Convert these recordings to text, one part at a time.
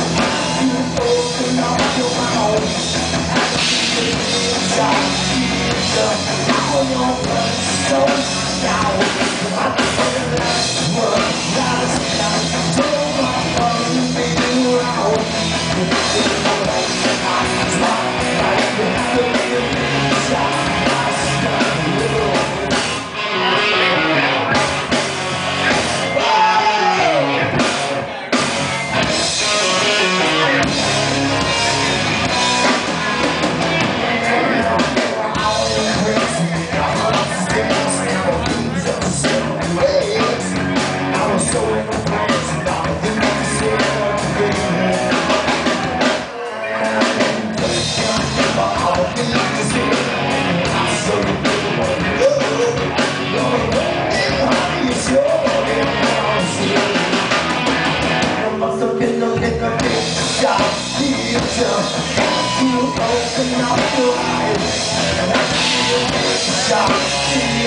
Thank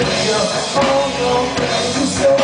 You're so